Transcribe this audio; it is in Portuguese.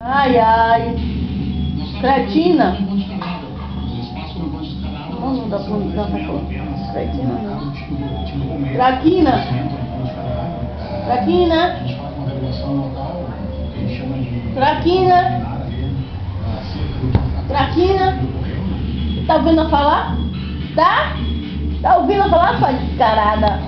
Ai, ai. Cretina. Não, não dá pra não dá tá, pra. Tá Cretina não. Traquina. Traquina. Traquina. Traquina. Tá ouvindo falar? Tá? Tá ouvindo falar, sua descarada?